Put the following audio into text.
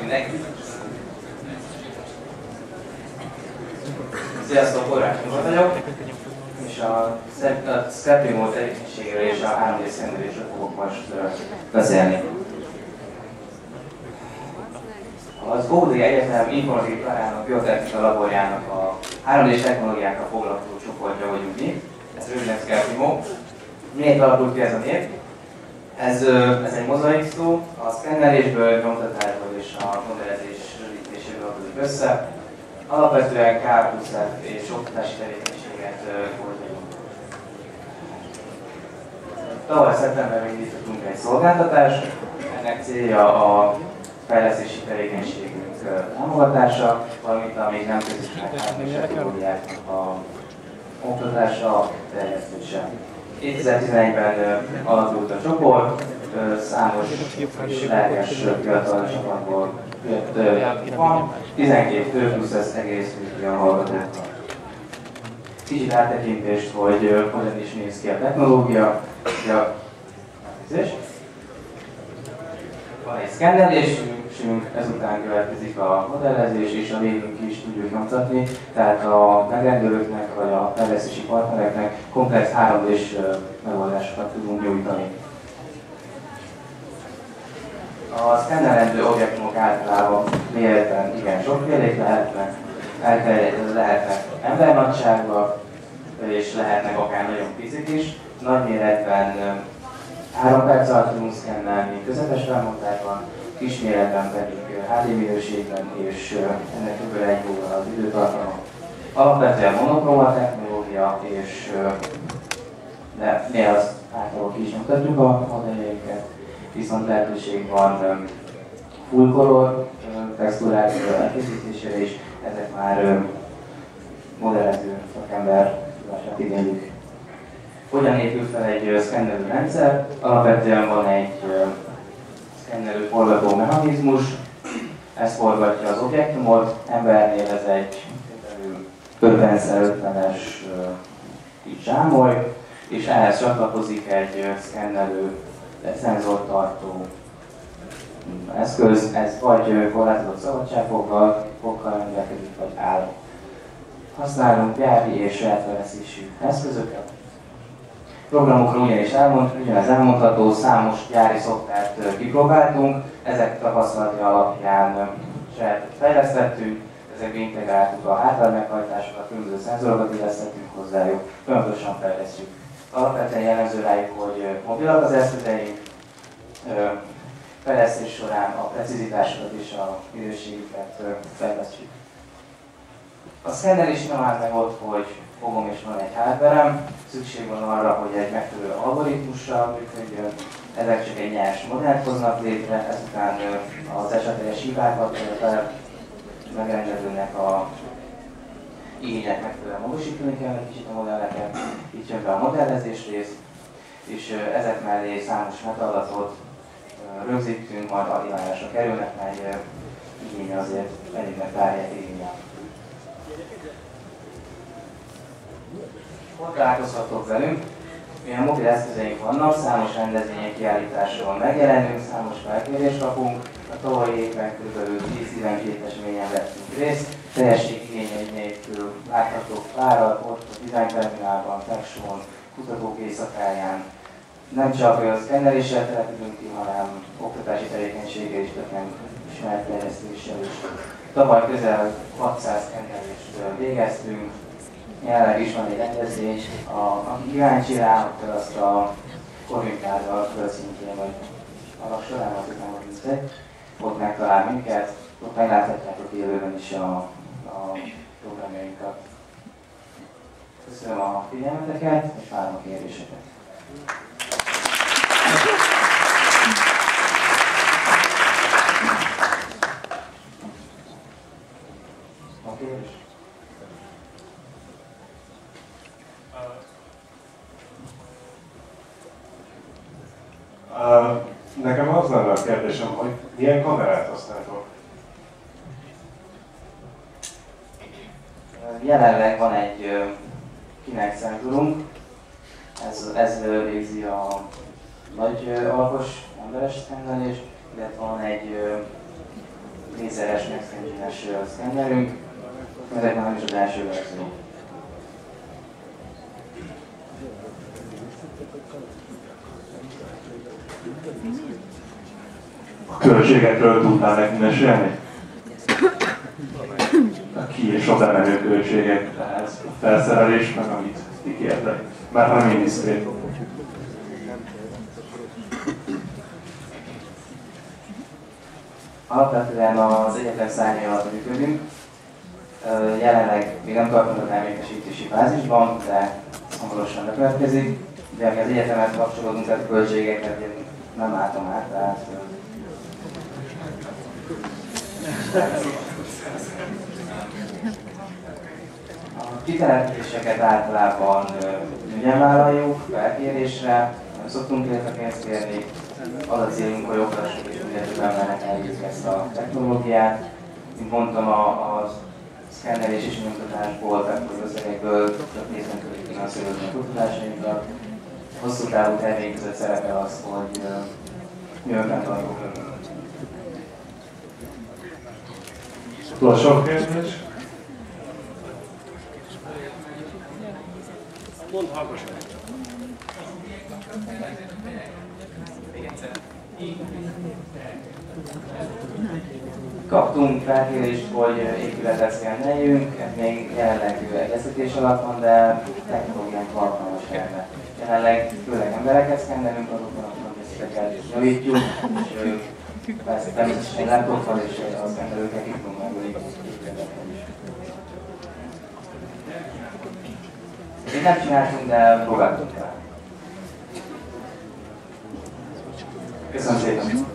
Mindenki? Sziasztok, Korán Tibor vagyok, és a Scripting Mode tevékenységéről és a 3D szenvedésről fogok most beszélni. Az Ódai Egyetem Informatikai Tanának Biotechnika Laborjának a 3D technológiákkal foglalkozó csoportja vagyunk mi, ez röviden Scripting Miért alakult ki ez a név? Ez, ez egy mozaik szó, a szkennelésből, nyomtatásból és a modellezés rövidítéséből adódik össze. Alapvetően K plusz F és oktatási tevékenységet folytatunk. Tavaly szeptemberben indítottunk egy szolgáltatást, ennek célja a fejlesztési tevékenységünk támogatása, valamint a még nem technológiáknak a oktatása, terjesztése. 2011-ben alakult a csoport, számos lelkes fiatal csapatból jött van, 12 fő plusz ez egész a hallgatókkal. Kicsit áttekintést, hogy hogyan is néz ki a technológia. Ja, van egy szkennelésünk, ezután következik a modellezés, és a végünk is tudjuk nyomtatni, tehát a megrendelőknek vagy a fejlesztési partnereknek komplex 3D-s megoldásokat tudunk nyújtani. A szkennelendő objektumok általában méretben igen sokfélék lehetnek, lehetnek embernagyságban, és lehetnek akár nagyon pizik is. Nagy méretben 3 perc alatt tudunk szkennelni, közepes felmontásban, kisméretben pedig HD minőségben, és ennek kb. egy óra az időtartama. Alapvetően monokrom a technológia, és de mi azt általában ki is mutatjuk a modelljeinket, viszont lehetőség van full color textúrák elkészítésére is, ezek már modellező szakember tudását igénylik. Hogyan épül fel egy szkennelő rendszer? Alapvetően van egy szkennelő forgató mechanizmus, ez forgatja az objektumot, embernél ez egy 50x50-es zsámoly, és ehhez csatlakozik egy szkennelő, egy szenzortartó eszköz, ez vagy korlátozott szabadságfokkal, fokkal rendelkezik, vagy áll. Használunk gyári és saját eszközöket, programokról ugyanis elmond, ugyanez elmondható, számos gyári szoftvert kipróbáltunk, ezek tapasztalati alapján saját fejlesztettünk, ezekbe integráltuk a hátrány meghajtásokat, különböző szenzorokat illesztettünk hozzájuk, folyamatosan fejlesztjük. Alapvetően jellemző rájuk, hogy mobilak az eszközeink, fejlesztés során a precizitásokat és a minőségüket fejlesztjük. A szkennelés nem áll meg ott, hogy fogom és van egy hardverem, szükség van arra, hogy egy megfelelő algoritmussal működjön, ezek csak egy nyers modellt hoznak létre, ezután az esetleges hibákat megrendelőnek a igények megfelelően módosítani kell egy kicsit a modelleket, itt jön be a modellezés rész, és ezek mellé számos metadatot rögzítünk, majd animálásra kerülnek, mert igény azért elég tárgyát Hol találkozhatok velünk? Milyen mobil eszközeink vannak, számos rendezvények kiállításon megjelenünk, számos felkérést kapunk. A tavalyi évben kb. 10-12 eseményen vettünk részt, teljességigényei nélkül láthatók párat, ott a Terminálban, Texon, kutatók éjszakáján. Nem csak a szkenneléssel települünk ki, hanem oktatási tevékenységgel is, nem ismeretterjesztéssel is. Tavaly közel 600 szkennelést végeztünk, jelenleg is van egy rendezvény, a, aki kíváncsi rá, akkor azt a Korvinkárral fölszintjén, vagy annak során az után hogy ott megtalál minket, ott megláthatjátok élőben is a, a programjainkat. Köszönöm a figyelmeteket, és várom a kérdéseket. A kérdés? Nekem az lenne a kérdésem, hogy milyen kamerát használtok? Jelenleg van egy Kinect szenzorunk, ez, ez végzi a nagy ö, alkos emberes szkennelés, illetve van egy lézeres ö, szkennerünk, ezek már is az első verzió. A költségekről tudnál nekünk mesélni? A ki és a bemenő költségek, tehát a felszerelés, meg amit ti kértek. Már ha nem minisztrét. Alapvetően az egyetem szárnya alatt működünk. Jelenleg még nem tartunk a termékesítési fázisban, de hamarosan bekövetkezik. De ami az egyetemet kapcsolódunk, tehát a költségeket nem látom át, tehát a kitelepítéseket általában ügyen vállaljuk, felkérésre, szoktunk pénzt kérni. Az a célunk, hogy oktassuk és több embernek eljutunk ezt a technológiát. Mint mondtam, a, a szkennelés és nyomtatásból, tehát az összegekből csak részben tudjuk finanszírozni a kutatásainkat. Hosszú távú termék között szerepel az, hogy önfenntartók legyünk. Utolsó kérdés? Mondd hangosan. Kaptunk felkérést, hogy épületet szkenneljünk, ez még jelenleg egyeztetés alatt van, de technológiánk alkalmas erre. Jelenleg főleg embereket szkennelünk, azokon a készleteket javítjuk, és persze természetesen laptoppal és a szkennelőket itt is. Még nem csináltunk, de próbáltunk rá. Köszönöm szépen!